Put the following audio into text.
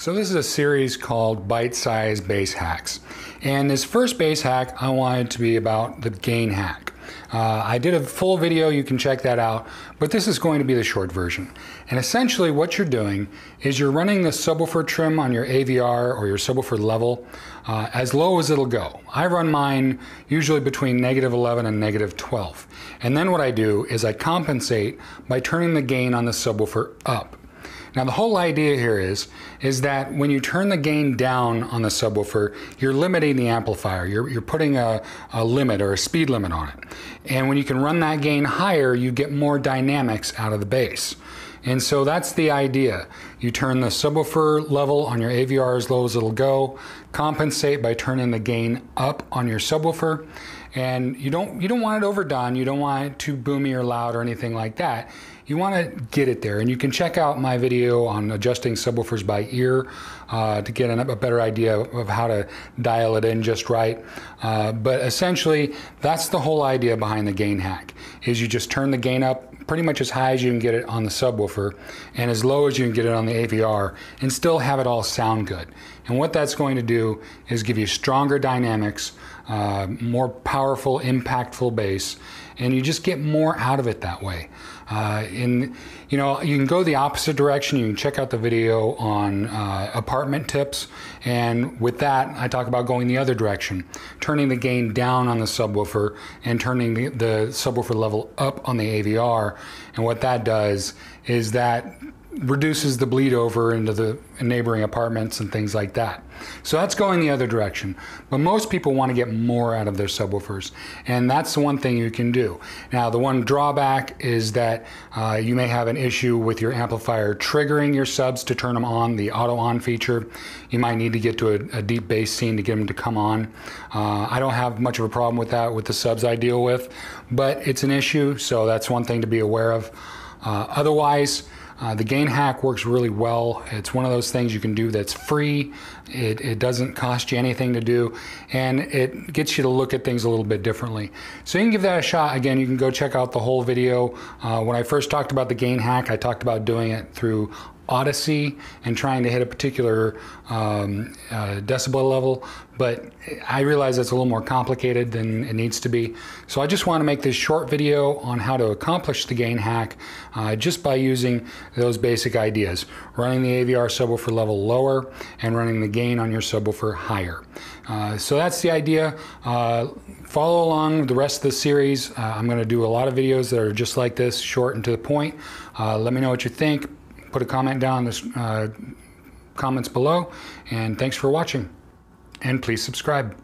So this is a series called Bite Size Bass Hacks. And this first bass hack, I wanted to be about the gain hack. Uh, I did a full video, you can check that out, but this is going to be the short version. And essentially what you're doing is you're running the subwoofer trim on your AVR or your subwoofer level uh, as low as it'll go. I run mine usually between negative 11 and negative 12. And then what I do is I compensate by turning the gain on the subwoofer up. Now the whole idea here is, is that when you turn the gain down on the subwoofer, you're limiting the amplifier. You're, you're putting a, a limit or a speed limit on it. And when you can run that gain higher, you get more dynamics out of the bass. And so that's the idea. You turn the subwoofer level on your AVR as low as it'll go, compensate by turning the gain up on your subwoofer, and you don't you don't want it overdone, you don't want it too boomy or loud or anything like that. You want to get it there, and you can check out my video on adjusting subwoofers by ear uh, to get a better idea of how to dial it in just right. Uh, but essentially, that's the whole idea behind the gain hack: is you just turn the gain up pretty much as high as you can get it on the subwoofer and as low as you can get it on the AVR and still have it all sound good. And what that's going to do is give you stronger dynamics, uh, more powerful, impactful bass, and you just get more out of it that way. Uh, in you know you can go the opposite direction. You can check out the video on uh, apartment tips, and with that I talk about going the other direction, turning the gain down on the subwoofer and turning the, the subwoofer level up on the AVR. And what that does is that reduces the bleed over into the neighboring apartments and things like that. So that's going the other direction. But most people want to get more out of their subwoofers, and that's the one thing you can do. Now, the one drawback is that uh, you may have an issue with your amplifier triggering your subs to turn them on, the auto on feature. You might need to get to a, a deep bass scene to get them to come on. Uh, I don't have much of a problem with that with the subs I deal with, but it's an issue, so that's one thing to be aware of. Uh, otherwise, uh, the gain hack works really well. It's one of those things you can do that's free. It, it, doesn't cost you anything to do, and it gets you to look at things a little bit differently. So you can give that a shot. Again, you can go check out the whole video. Uh, when I first talked about the gain hack, I talked about doing it through Audyssey and trying to hit a particular um, uh, decibel level, but I realize that's a little more complicated than it needs to be. So I just want to make this short video on how to accomplish the gain hack uh, just by using those basic ideas. Running the AVR subwoofer level lower and running the gain on your subwoofer higher. Uh, so that's the idea. Uh, follow along with the rest of the series. Uh, I'm going to do a lot of videos that are just like this, short and to the point. Uh, let me know what you think put a comment down in the uh, comments below. And thanks for watching. And please subscribe.